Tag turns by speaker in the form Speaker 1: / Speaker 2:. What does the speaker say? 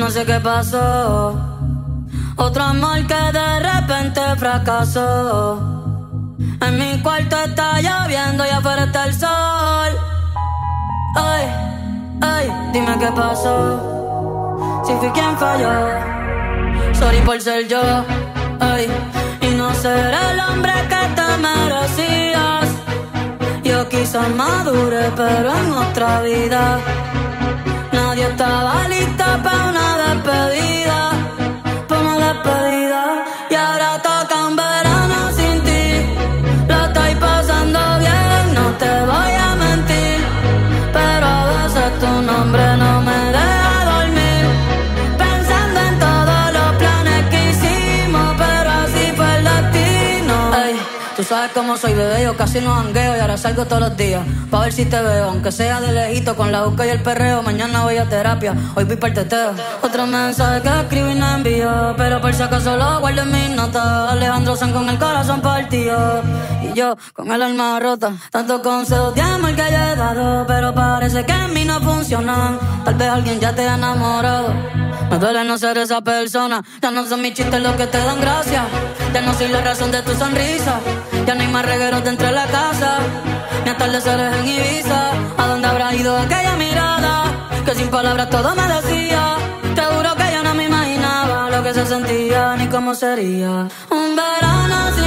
Speaker 1: no sé qué pasó. Otro amor que de repente fracasó. En mi cuarto está lloviendo y afuera está el sol. Ay, ay, dime qué pasó. Si fui quien falló. Sorry por ser yo. Ay, y no ser el hombre que te merecías. Yo quizás madure, pero en otra vida. Nadie estaba sabes cómo soy, bebé, yo casi no jangueo y ahora salgo todos los días. Pa' ver si te veo, aunque sea de lejito, con la boca y el perreo. Mañana voy a terapia, hoy voy para el teteo. Otro mensaje que escribí no envío, pero por si acaso lo guardo en mis notas. Alejandro San con el corazón partido. Y yo con el alma rota. Tanto consejos de amor que yo he dado, pero parece que en mí no funcionan. Tal vez alguien ya te ha enamorado. Me duele no ser esa persona. Ya no son mis chistes los que te dan gracia. Ya no soy la razón de tu sonrisa. Ya no hay más regueros dentro de la casa. Ni atardeceres en Ibiza. ¿A dónde habrá ido aquella mirada? Que sin palabras todo me decía. Te juro que yo no me imaginaba lo que se sentía ni cómo sería. Un verano ti.